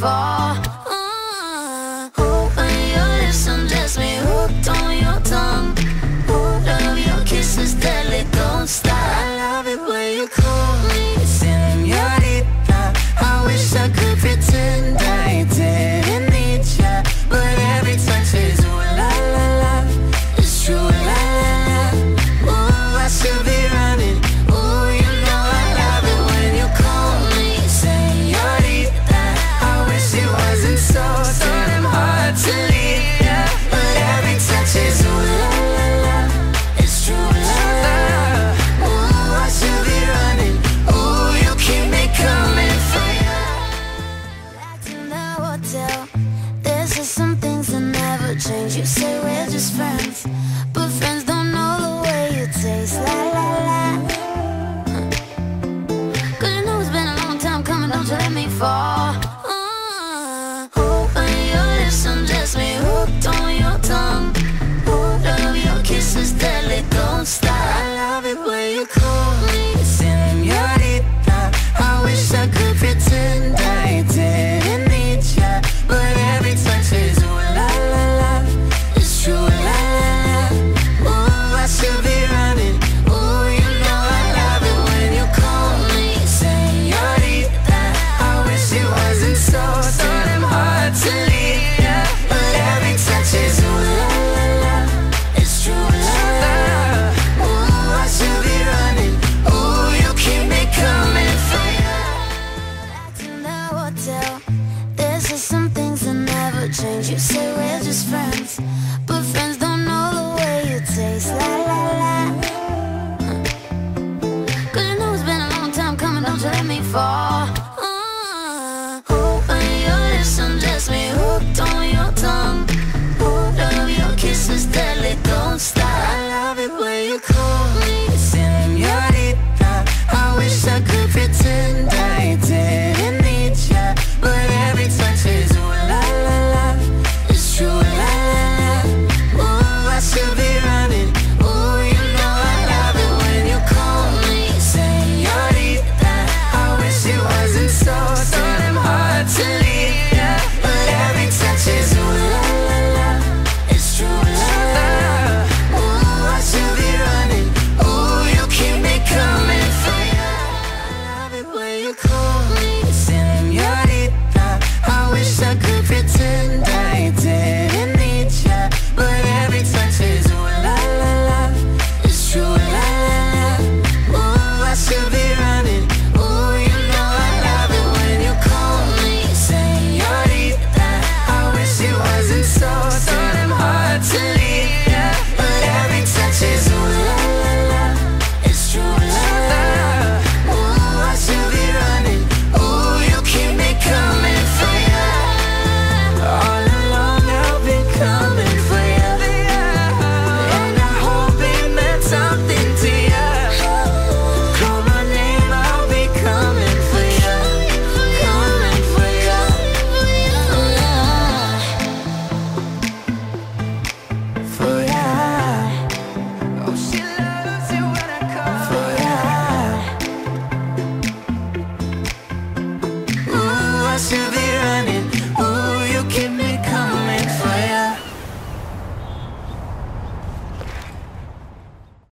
fall. hotel. There's just some things that never change. You say we're just friends But friends don't know the way you taste. La la la. Cause you know it's been a long time coming Don't you let me fall?